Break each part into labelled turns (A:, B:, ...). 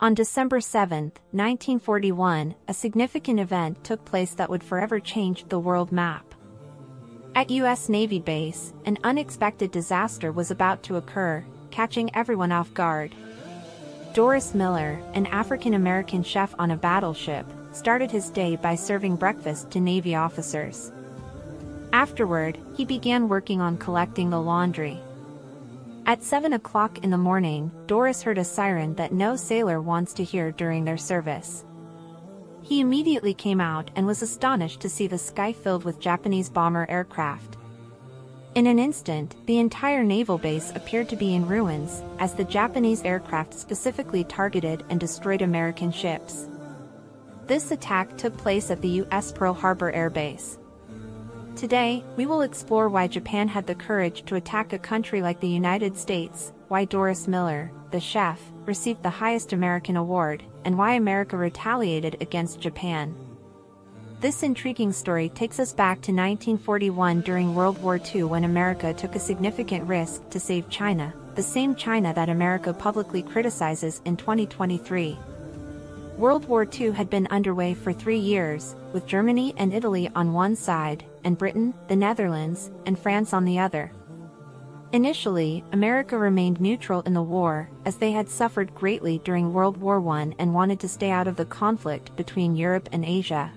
A: On December 7, 1941, a significant event took place that would forever change the world map. At U.S. Navy base, an unexpected disaster was about to occur, catching everyone off guard. Doris Miller, an African-American chef on a battleship, started his day by serving breakfast to Navy officers. Afterward, he began working on collecting the laundry. At 7 o'clock in the morning, Doris heard a siren that no sailor wants to hear during their service. He immediately came out and was astonished to see the sky filled with Japanese bomber aircraft. In an instant, the entire naval base appeared to be in ruins, as the Japanese aircraft specifically targeted and destroyed American ships. This attack took place at the U.S. Pearl Harbor Air Base. Today, we will explore why Japan had the courage to attack a country like the United States, why Doris Miller, the chef, received the highest American award, and why America retaliated against Japan. This intriguing story takes us back to 1941 during World War II when America took a significant risk to save China, the same China that America publicly criticizes in 2023. World War II had been underway for three years, with Germany and Italy on one side, and Britain, the Netherlands, and France on the other. Initially, America remained neutral in the war, as they had suffered greatly during World War I and wanted to stay out of the conflict between Europe and Asia.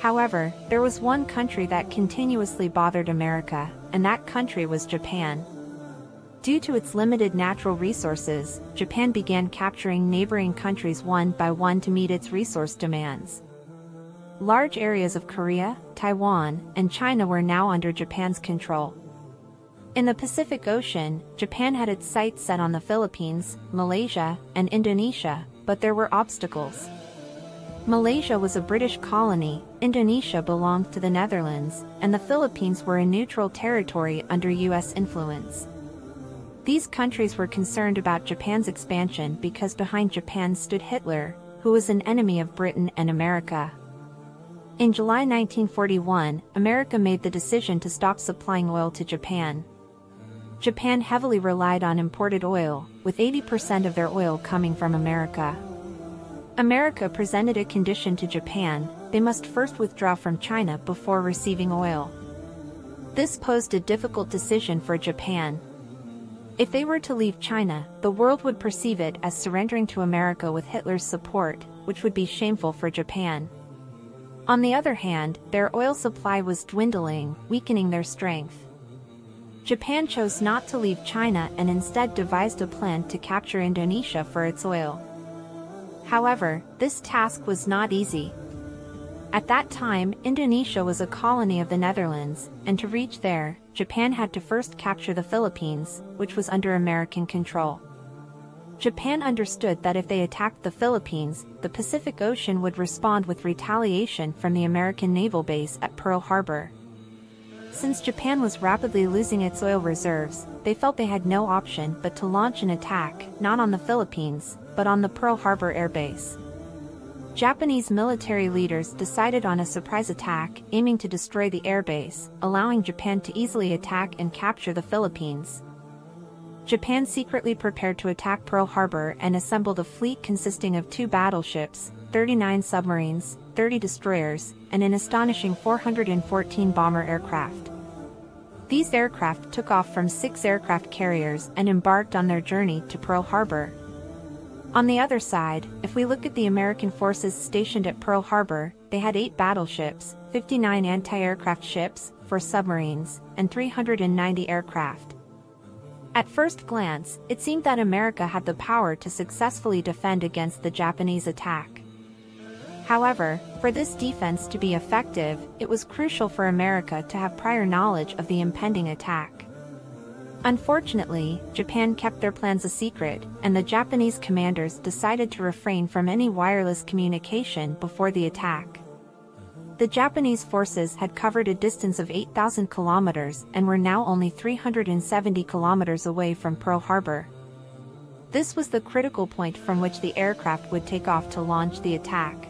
A: However, there was one country that continuously bothered America, and that country was Japan. Due to its limited natural resources, Japan began capturing neighboring countries one by one to meet its resource demands. Large areas of Korea, Taiwan, and China were now under Japan's control. In the Pacific Ocean, Japan had its sights set on the Philippines, Malaysia, and Indonesia, but there were obstacles. Malaysia was a British colony, Indonesia belonged to the Netherlands, and the Philippines were a neutral territory under U.S. influence. These countries were concerned about Japan's expansion because behind Japan stood Hitler, who was an enemy of Britain and America. In July 1941, America made the decision to stop supplying oil to Japan. Japan heavily relied on imported oil, with 80% of their oil coming from America. America presented a condition to Japan, they must first withdraw from China before receiving oil. This posed a difficult decision for Japan, if they were to leave China, the world would perceive it as surrendering to America with Hitler's support, which would be shameful for Japan. On the other hand, their oil supply was dwindling, weakening their strength. Japan chose not to leave China and instead devised a plan to capture Indonesia for its oil. However, this task was not easy. At that time, Indonesia was a colony of the Netherlands, and to reach there, Japan had to first capture the Philippines, which was under American control. Japan understood that if they attacked the Philippines, the Pacific Ocean would respond with retaliation from the American naval base at Pearl Harbor. Since Japan was rapidly losing its oil reserves, they felt they had no option but to launch an attack, not on the Philippines, but on the Pearl Harbor Air Base. Japanese military leaders decided on a surprise attack aiming to destroy the airbase, allowing Japan to easily attack and capture the Philippines. Japan secretly prepared to attack Pearl Harbor and assembled a fleet consisting of two battleships, 39 submarines, 30 destroyers, and an astonishing 414 bomber aircraft. These aircraft took off from six aircraft carriers and embarked on their journey to Pearl Harbor, on the other side, if we look at the American forces stationed at Pearl Harbor, they had 8 battleships, 59 anti-aircraft ships, 4 submarines, and 390 aircraft. At first glance, it seemed that America had the power to successfully defend against the Japanese attack. However, for this defense to be effective, it was crucial for America to have prior knowledge of the impending attack. Unfortunately, Japan kept their plans a secret, and the Japanese commanders decided to refrain from any wireless communication before the attack. The Japanese forces had covered a distance of 8,000 kilometers and were now only 370 kilometers away from Pearl Harbor. This was the critical point from which the aircraft would take off to launch the attack.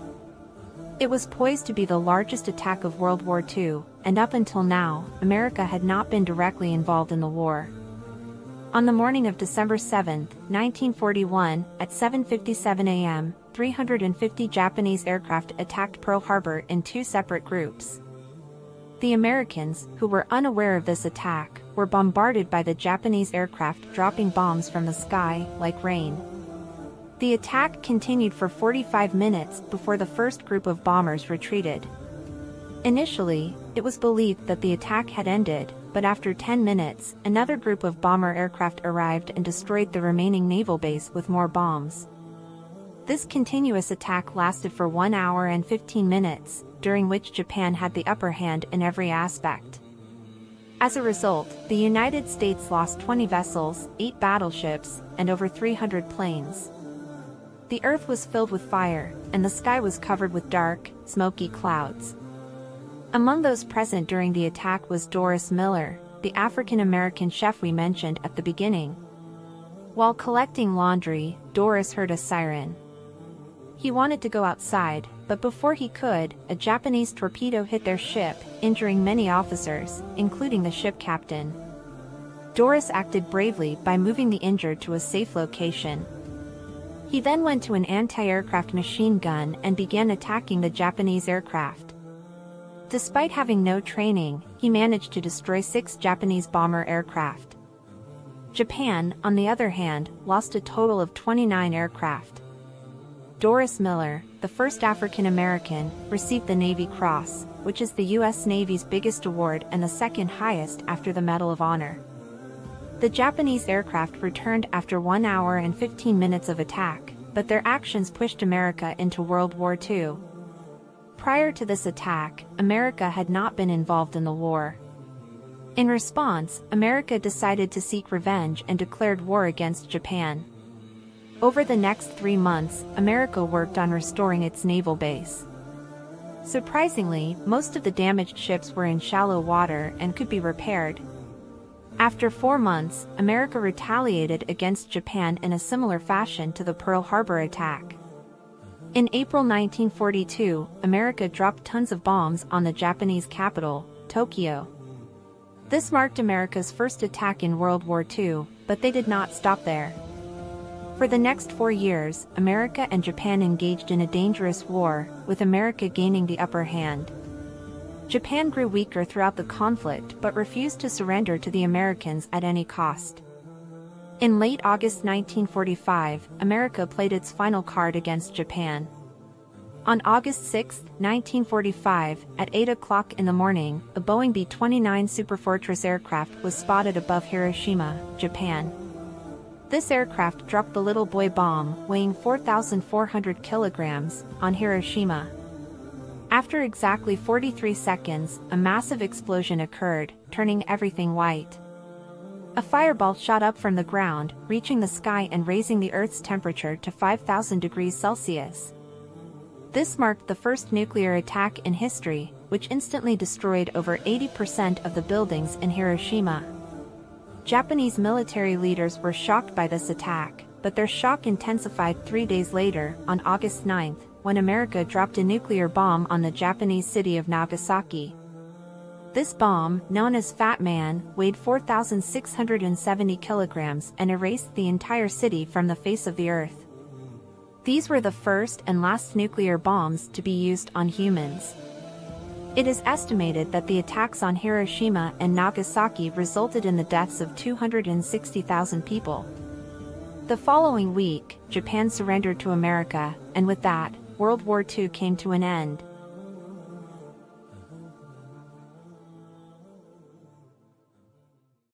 A: It was poised to be the largest attack of World War II, and up until now, America had not been directly involved in the war. On the morning of December 7, 1941, at 7.57 a.m., 350 Japanese aircraft attacked Pearl Harbor in two separate groups. The Americans, who were unaware of this attack, were bombarded by the Japanese aircraft dropping bombs from the sky like rain. The attack continued for 45 minutes before the first group of bombers retreated. Initially, it was believed that the attack had ended, but after 10 minutes, another group of bomber aircraft arrived and destroyed the remaining naval base with more bombs. This continuous attack lasted for 1 hour and 15 minutes, during which Japan had the upper hand in every aspect. As a result, the United States lost 20 vessels, 8 battleships, and over 300 planes. The earth was filled with fire, and the sky was covered with dark, smoky clouds. Among those present during the attack was Doris Miller, the African-American chef we mentioned at the beginning. While collecting laundry, Doris heard a siren. He wanted to go outside, but before he could, a Japanese torpedo hit their ship, injuring many officers, including the ship captain. Doris acted bravely by moving the injured to a safe location. He then went to an anti-aircraft machine gun and began attacking the Japanese aircraft. Despite having no training, he managed to destroy six Japanese bomber aircraft. Japan, on the other hand, lost a total of 29 aircraft. Doris Miller, the first African American, received the Navy Cross, which is the U.S. Navy's biggest award and the second highest after the Medal of Honor. The Japanese aircraft returned after 1 hour and 15 minutes of attack, but their actions pushed America into World War II. Prior to this attack, America had not been involved in the war. In response, America decided to seek revenge and declared war against Japan. Over the next three months, America worked on restoring its naval base. Surprisingly, most of the damaged ships were in shallow water and could be repaired. After four months, America retaliated against Japan in a similar fashion to the Pearl Harbor attack. In April 1942, America dropped tons of bombs on the Japanese capital, Tokyo. This marked America's first attack in World War II, but they did not stop there. For the next four years, America and Japan engaged in a dangerous war, with America gaining the upper hand. Japan grew weaker throughout the conflict but refused to surrender to the Americans at any cost. In late August 1945, America played its final card against Japan. On August 6, 1945, at 8 o'clock in the morning, a Boeing B-29 Superfortress aircraft was spotted above Hiroshima, Japan. This aircraft dropped the Little Boy bomb, weighing 4,400 kilograms, on Hiroshima. After exactly 43 seconds, a massive explosion occurred, turning everything white. A fireball shot up from the ground, reaching the sky and raising the Earth's temperature to 5,000 degrees Celsius. This marked the first nuclear attack in history, which instantly destroyed over 80% of the buildings in Hiroshima. Japanese military leaders were shocked by this attack, but their shock intensified three days later, on August 9, when America dropped a nuclear bomb on the Japanese city of Nagasaki. This bomb, known as Fat Man, weighed 4,670 kilograms and erased the entire city from the face of the Earth. These were the first and last nuclear bombs to be used on humans. It is estimated that the attacks on Hiroshima and Nagasaki resulted in the deaths of 260,000 people. The following week, Japan surrendered to America, and with that, World War II came to an end.